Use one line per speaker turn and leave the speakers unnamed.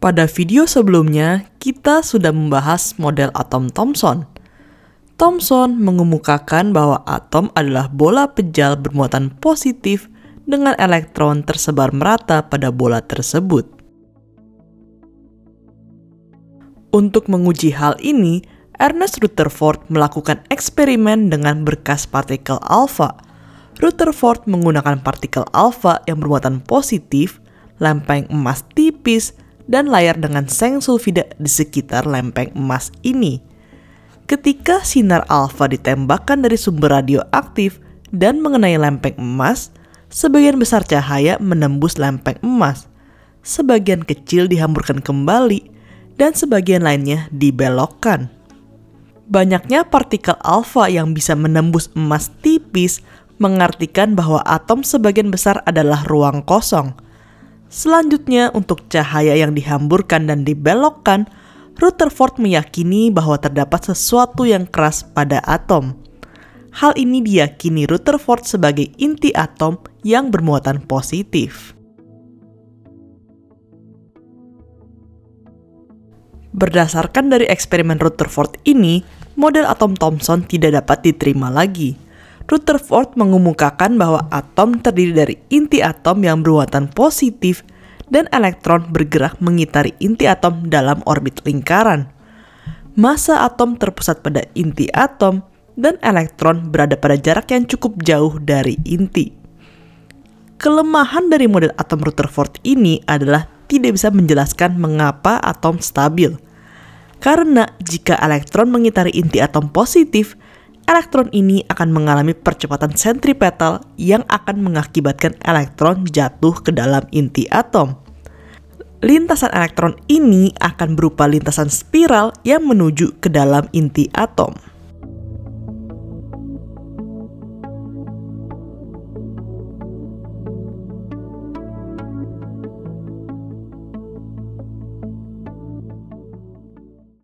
Pada video sebelumnya, kita sudah membahas model atom Thomson. Thomson mengemukakan bahwa atom adalah bola pejal bermuatan positif dengan elektron tersebar merata pada bola tersebut. Untuk menguji hal ini, Ernest Rutherford melakukan eksperimen dengan berkas partikel alfa. Rutherford menggunakan partikel alfa yang bermuatan positif, lempeng emas tipis, dan layar dengan seng sulfida di sekitar lempeng emas ini. Ketika sinar alfa ditembakkan dari sumber radioaktif dan mengenai lempeng emas, sebagian besar cahaya menembus lempeng emas, sebagian kecil dihamburkan kembali, dan sebagian lainnya dibelokkan. Banyaknya partikel alfa yang bisa menembus emas tipis mengartikan bahwa atom sebagian besar adalah ruang kosong – Selanjutnya, untuk cahaya yang dihamburkan dan dibelokkan, Rutherford meyakini bahwa terdapat sesuatu yang keras pada atom. Hal ini diyakini Rutherford sebagai inti atom yang bermuatan positif. Berdasarkan dari eksperimen Rutherford ini, model atom Thomson tidak dapat diterima lagi Rutherford mengemukakan bahwa atom terdiri dari inti atom yang bermuatan positif dan elektron bergerak mengitari inti atom dalam orbit lingkaran. Massa atom terpusat pada inti atom dan elektron berada pada jarak yang cukup jauh dari inti. Kelemahan dari model atom Rutherford ini adalah tidak bisa menjelaskan mengapa atom stabil. Karena jika elektron mengitari inti atom positif, elektron ini akan mengalami percepatan sentripetal yang akan mengakibatkan elektron jatuh ke dalam inti atom. Lintasan elektron ini akan berupa lintasan spiral yang menuju ke dalam inti atom.